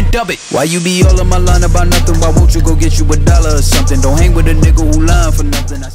and dub it. Why you be all on my line about nothing? Why won't you go get you a dollar or something? Don't hang with a nigga who lying for nothing. I